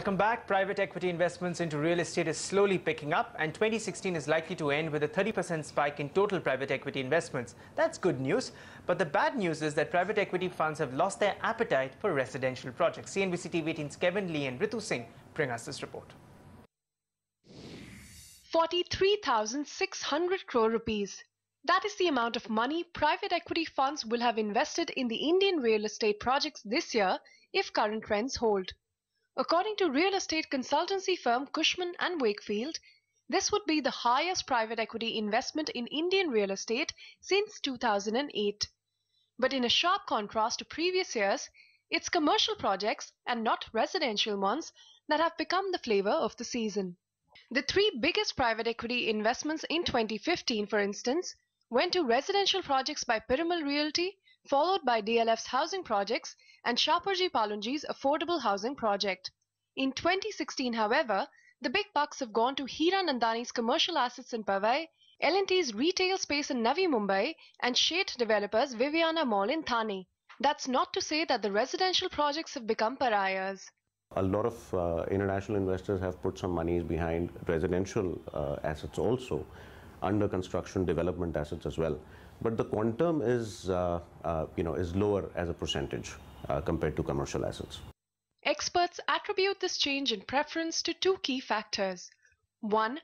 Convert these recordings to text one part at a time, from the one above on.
Welcome back. Private equity investments into real estate is slowly picking up, and 2016 is likely to end with a 30% spike in total private equity investments. That's good news. But the bad news is that private equity funds have lost their appetite for residential projects. CNBC TV 18's Kevin Lee and Ritu Singh bring us this report. 43,600 crore rupees. That is the amount of money private equity funds will have invested in the Indian real estate projects this year if current trends hold. According to real estate consultancy firm Cushman and Wakefield, this would be the highest private equity investment in Indian real estate since 2008. But in a sharp contrast to previous years, it's commercial projects and not residential ones that have become the flavor of the season. The three biggest private equity investments in 2015, for instance, went to residential projects by Piramal Realty, followed by DLF's housing projects and Shapoorji Pallonji's affordable housing project. In 2016, however, the big bucks have gone to Hiranandani's commercial assets in Powai, L&T's retail space in Navi Mumbai, and Sheth developers Viviana Mall in Thane. That's not to say that the residential projects have become pariahs. A lot of uh, international investors have put some monies behind residential uh, assets also, under construction development assets as well. But the quantum is, uh, uh you know, is lower as a percentage uh, compared to commercial assets. Experts attribute this change in preference to two key factors. One,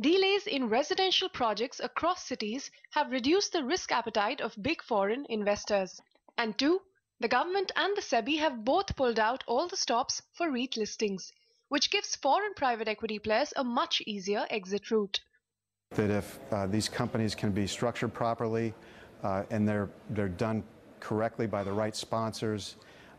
delays in residential projects across cities have reduced the risk appetite of big foreign investors. And two, the government and the SEBI have both pulled out all the stops for REIT listings, which gives foreign private equity players a much easier exit route. That if uh, these companies can be structured properly uh, and they're, they're done correctly by the right sponsors,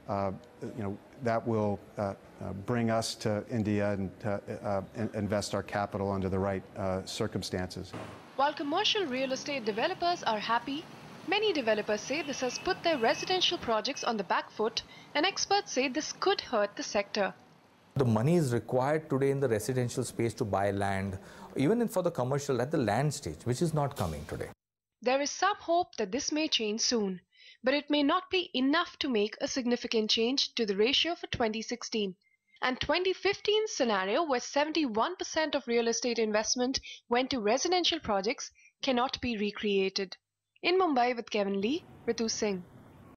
uh, you know, that will uh, uh, bring us to India and uh, invest our capital under the right circumstances. While commercial real estate developers are happy, many developers say this has put their residential projects on the back foot, and experts say this could hurt the sector. The money is required today in the residential space to buy land, even for the commercial at the land stage, which is not coming today. There is some hope that this may change soon but it may not be enough to make a significant change to the ratio for 2016. And 2015 scenario where 71% of real estate investment went to residential projects cannot be recreated. In Mumbai with Kevin Lee, Ritu Singh.